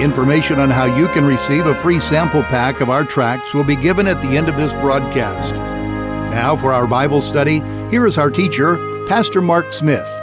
Information on how you can receive a free sample pack of our tracts will be given at the end of this broadcast. Now, for our Bible study, here is our teacher, Pastor Mark Smith.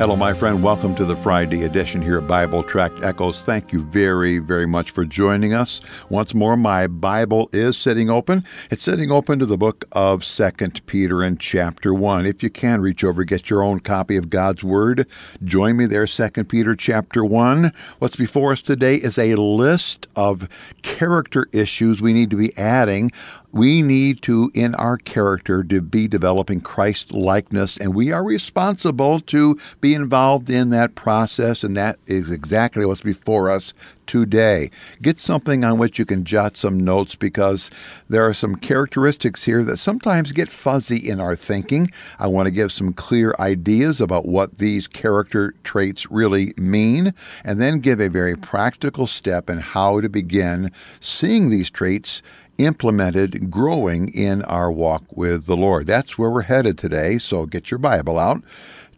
Hello, my friend. Welcome to the Friday edition here at Bible Tract Echoes. Thank you very, very much for joining us. Once more, my Bible is sitting open. It's sitting open to the book of Second Peter in chapter 1. If you can, reach over, get your own copy of God's Word. Join me there, Second Peter chapter 1. What's before us today is a list of character issues we need to be adding we need to, in our character, to be developing Christ likeness, and we are responsible to be involved in that process, and that is exactly what's before us today. Get something on which you can jot some notes because there are some characteristics here that sometimes get fuzzy in our thinking. I want to give some clear ideas about what these character traits really mean, and then give a very practical step in how to begin seeing these traits implemented, growing in our walk with the Lord. That's where we're headed today, so get your Bible out.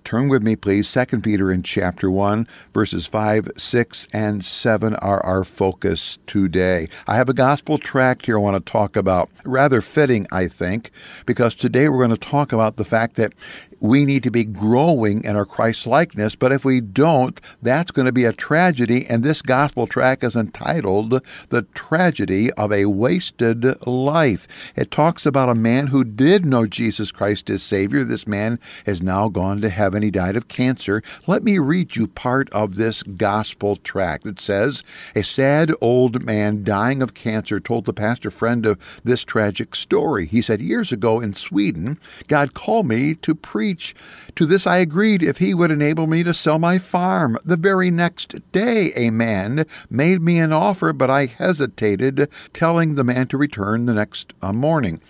Turn with me, please. 2 Peter in chapter 1, verses 5, 6, and 7 are our focus today. I have a gospel tract here I want to talk about. Rather fitting, I think, because today we're going to talk about the fact that we need to be growing in our Christ likeness, but if we don't, that's going to be a tragedy. And this gospel tract is entitled The Tragedy of a Wasted Life. It talks about a man who did know Jesus Christ as Savior. This man has now gone to heaven. He died of cancer. Let me read you part of this gospel tract. It says, A sad old man dying of cancer told the pastor friend of this tragic story. He said, Years ago in Sweden, God called me to preach to this I agreed if he would enable me to sell my farm. The very next day a man made me an offer, but I hesitated, telling the man to return the next uh, morning.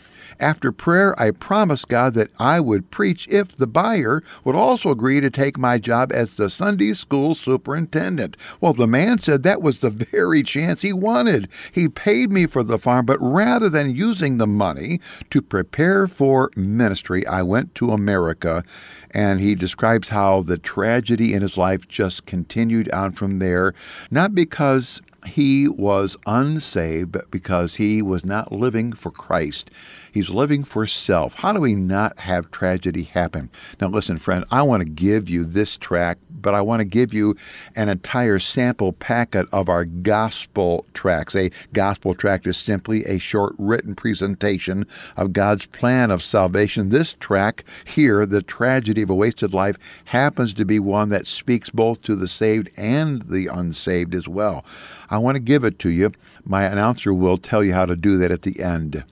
After prayer, I promised God that I would preach if the buyer would also agree to take my job as the Sunday school superintendent. Well, the man said that was the very chance he wanted. He paid me for the farm, but rather than using the money to prepare for ministry, I went to America. And he describes how the tragedy in his life just continued on from there, not because he was unsaved because he was not living for Christ. He's living for self. How do we not have tragedy happen? Now, listen, friend, I want to give you this tract, but I want to give you an entire sample packet of our gospel tracts. A gospel tract is simply a short written presentation of God's plan of salvation. This tract here, The Tragedy of a Wasted Life, happens to be one that speaks both to the saved and the unsaved as well. I want to give it to you. My announcer will tell you how to do that at the end.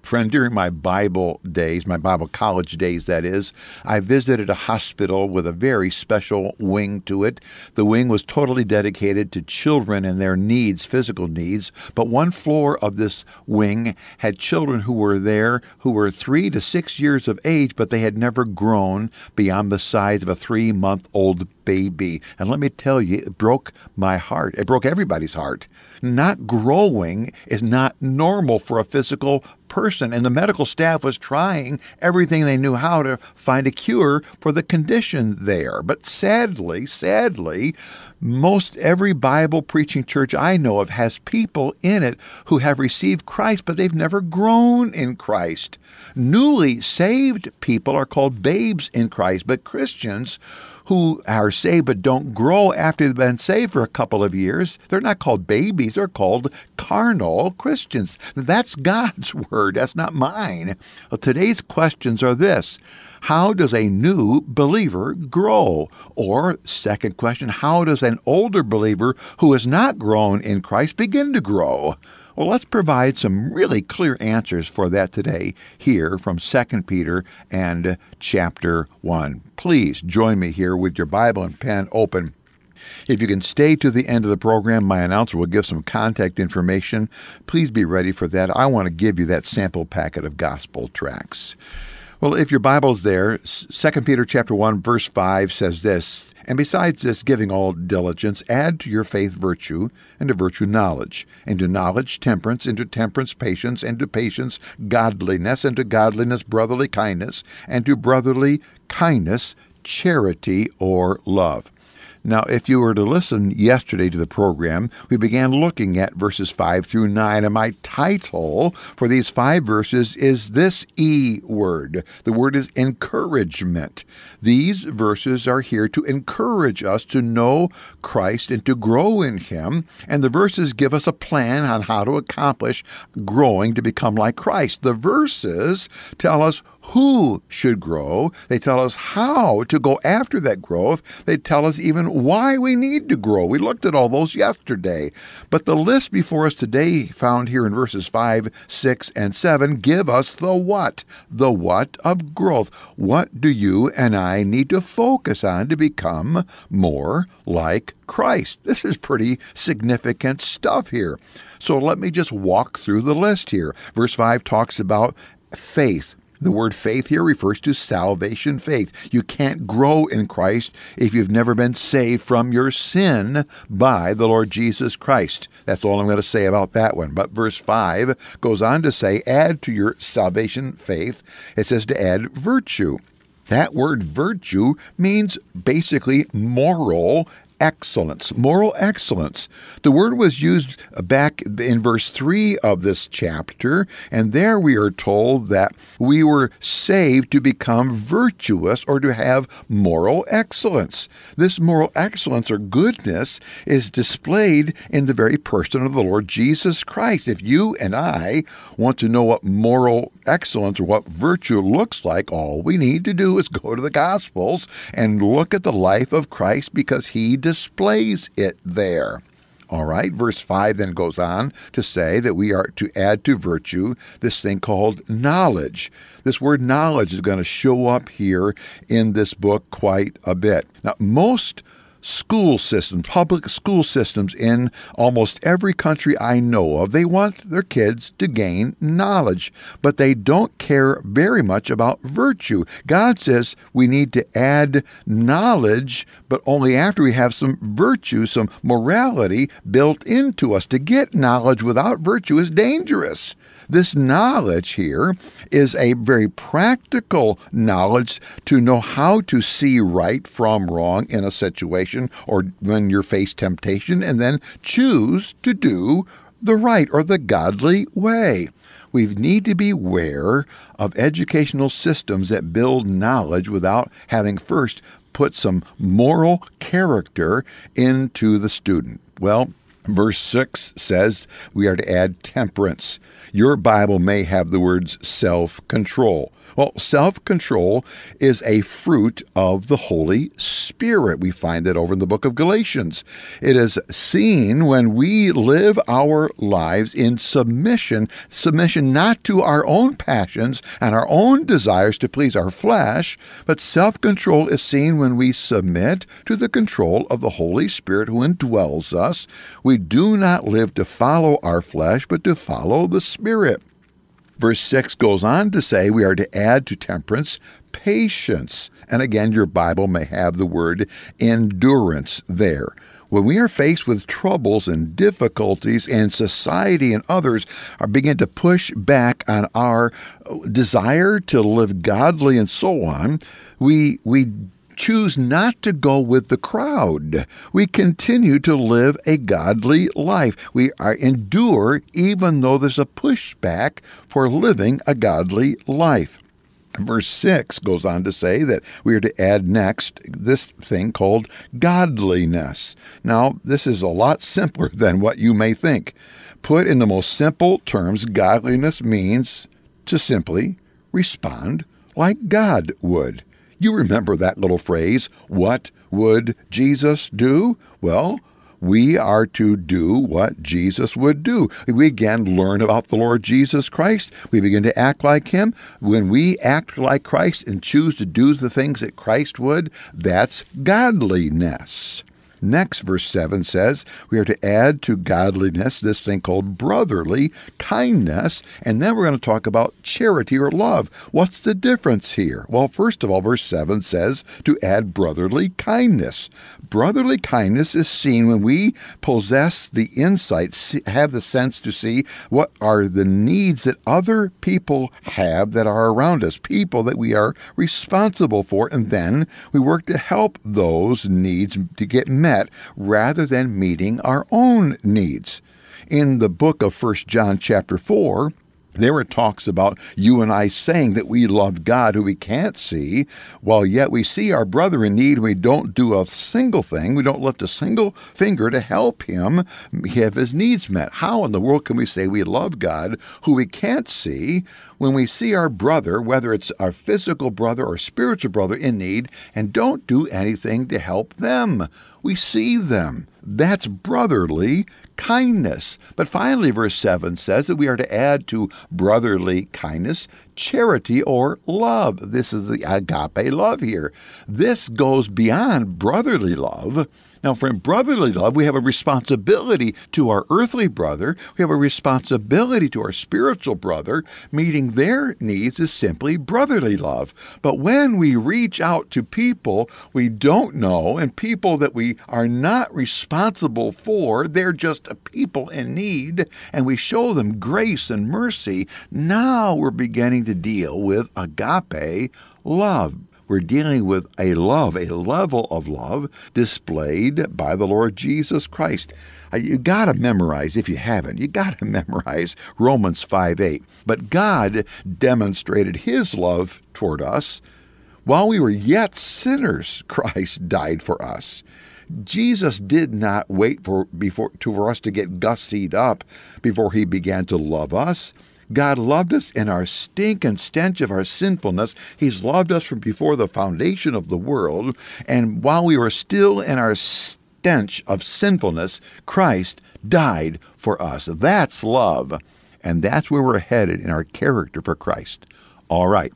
Friend, during my Bible days, my Bible college days, that is, I visited a hospital with a very special wing to it. The wing was totally dedicated to children and their needs, physical needs, but one floor of this wing had children who were there who were three to six years of age, but they had never grown beyond the size of a three month old baby. And let me tell you, it broke my heart. It broke everybody's heart. Not growing is not normal for a physical person. And the medical staff was trying everything they knew how to find a cure for the condition there. But sadly, sadly, most every Bible preaching church I know of has people in it who have received Christ, but they've never grown in Christ. Newly saved people are called babes in Christ, but Christians who are saved but don't grow after they've been saved for a couple of years, they're not called babies, they're called carnal Christians. That's God's word, that's not mine. Well, today's questions are this how does a new believer grow? Or, second question, how does an older believer who has not grown in Christ begin to grow? Well, let's provide some really clear answers for that today here from 2 Peter and chapter 1. Please join me here with your Bible and pen open. If you can stay to the end of the program, my announcer will give some contact information. Please be ready for that. I want to give you that sample packet of gospel tracts. Well, if your Bible's there, 2 Peter chapter 1 verse 5 says this, and besides this giving all diligence, add to your faith virtue, and to virtue knowledge, and to knowledge temperance, and to temperance patience, and to patience godliness, and to godliness brotherly kindness, and to brotherly kindness charity or love. Now, if you were to listen yesterday to the program, we began looking at verses 5 through 9, and my title for these five verses is this E word. The word is encouragement. These verses are here to encourage us to know Christ and to grow in Him, and the verses give us a plan on how to accomplish growing to become like Christ. The verses tell us who should grow. They tell us how to go after that growth. They tell us even why we need to grow. We looked at all those yesterday. But the list before us today, found here in verses 5, 6, and 7, give us the what. The what of growth. What do you and I need to focus on to become more like Christ? This is pretty significant stuff here. So let me just walk through the list here. Verse 5 talks about faith. The word faith here refers to salvation faith. You can't grow in Christ if you've never been saved from your sin by the Lord Jesus Christ. That's all I'm going to say about that one. But verse 5 goes on to say, add to your salvation faith. It says to add virtue. That word virtue means basically moral excellence, moral excellence. The word was used back in verse 3 of this chapter, and there we are told that we were saved to become virtuous or to have moral excellence. This moral excellence or goodness is displayed in the very person of the Lord Jesus Christ. If you and I want to know what moral excellence or what virtue looks like, all we need to do is go to the Gospels and look at the life of Christ because he displays it there. All right, verse 5 then goes on to say that we are to add to virtue this thing called knowledge. This word knowledge is going to show up here in this book quite a bit. Now, most school systems, public school systems in almost every country I know of, they want their kids to gain knowledge, but they don't care very much about virtue. God says we need to add knowledge, but only after we have some virtue, some morality built into us. To get knowledge without virtue is dangerous. This knowledge here is a very practical knowledge to know how to see right from wrong in a situation or when you face temptation and then choose to do the right or the godly way. We need to be aware of educational systems that build knowledge without having first put some moral character into the student. Well, Verse 6 says we are to add temperance. Your Bible may have the words self control. Well, self control is a fruit of the Holy Spirit. We find that over in the book of Galatians. It is seen when we live our lives in submission, submission not to our own passions and our own desires to please our flesh, but self control is seen when we submit to the control of the Holy Spirit who indwells us. We we do not live to follow our flesh, but to follow the Spirit. Verse 6 goes on to say we are to add to temperance patience. And again, your Bible may have the word endurance there. When we are faced with troubles and difficulties, and society and others are beginning to push back on our desire to live godly and so on, we, we choose not to go with the crowd. We continue to live a godly life. We are endure even though there's a pushback for living a godly life. Verse 6 goes on to say that we are to add next this thing called godliness. Now, this is a lot simpler than what you may think. Put in the most simple terms, godliness means to simply respond like God would. You remember that little phrase, what would Jesus do? Well, we are to do what Jesus would do. We again learn about the Lord Jesus Christ. We begin to act like Him. When we act like Christ and choose to do the things that Christ would, that's godliness. Next, verse 7 says we are to add to godliness this thing called brotherly kindness, and then we're going to talk about charity or love. What's the difference here? Well, first of all, verse 7 says to add brotherly kindness. Brotherly kindness is seen when we possess the insight, have the sense to see what are the needs that other people have that are around us, people that we are responsible for, and then we work to help those needs to get met rather than meeting our own needs. In the book of 1 John chapter 4, there it talks about you and I saying that we love God who we can't see, while yet we see our brother in need we don't do a single thing. We don't lift a single finger to help him have his needs met. How in the world can we say we love God who we can't see when we see our brother, whether it's our physical brother or spiritual brother in need, and don't do anything to help them? We see them. That's brotherly kindness. But finally, verse 7 says that we are to add to brotherly kindness charity or love. This is the agape love here. This goes beyond brotherly love now, for brotherly love, we have a responsibility to our earthly brother. We have a responsibility to our spiritual brother. Meeting their needs is simply brotherly love. But when we reach out to people we don't know and people that we are not responsible for, they're just people in need, and we show them grace and mercy, now we're beginning to deal with agape love. We're dealing with a love, a level of love displayed by the Lord Jesus Christ. Uh, you got to memorize, if you haven't, you got to memorize Romans 5 8. But God demonstrated his love toward us. While we were yet sinners, Christ died for us. Jesus did not wait for before to, for us to get gussied up before he began to love us. God loved us in our stink and stench of our sinfulness. He's loved us from before the foundation of the world. And while we were still in our stench of sinfulness, Christ died for us. That's love. And that's where we're headed in our character for Christ. All right,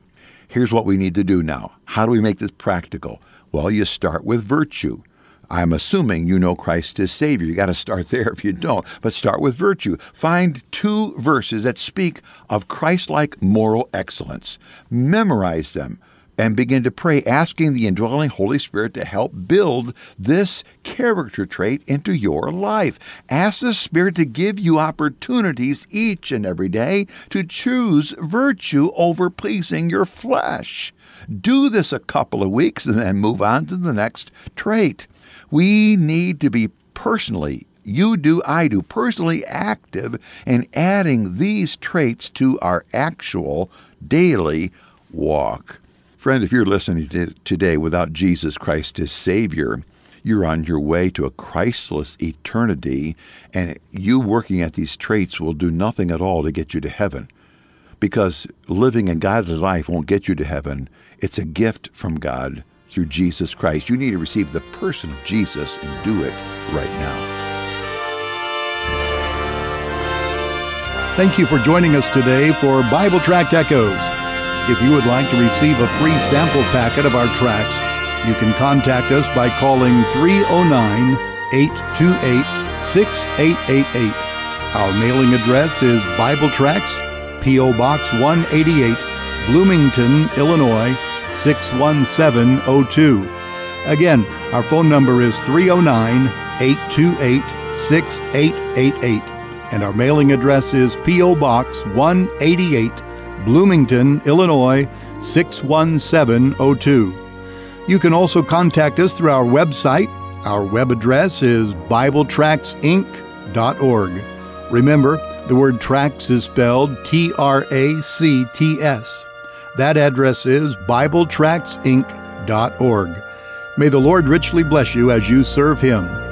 here's what we need to do now. How do we make this practical? Well, you start with virtue. I'm assuming you know Christ as Savior. You got to start there if you don't, but start with virtue. Find two verses that speak of Christ like moral excellence. Memorize them and begin to pray, asking the indwelling Holy Spirit to help build this character trait into your life. Ask the Spirit to give you opportunities each and every day to choose virtue over pleasing your flesh. Do this a couple of weeks and then move on to the next trait. We need to be personally you do, I do, personally active in adding these traits to our actual daily walk. Friend, if you're listening to today without Jesus Christ as Savior, you're on your way to a Christless eternity, and you working at these traits will do nothing at all to get you to heaven. Because living a godly life won't get you to heaven. It's a gift from God through Jesus Christ. You need to receive the person of Jesus and do it right now. Thank you for joining us today for Bible Tract Echoes. If you would like to receive a free sample packet of our tracts, you can contact us by calling 309 828 6888. Our mailing address is Bible Tracts, P.O. Box 188, Bloomington, Illinois 61702. Again, our phone number is 309 828 6888, and our mailing address is P.O. Box 188, Bloomington, Illinois 61702. You can also contact us through our website. Our web address is BibleTractsInc.org. Remember, the word tracts is spelled T R A C T S. That address is BibleTractsInc.org. May the Lord richly bless you as you serve Him.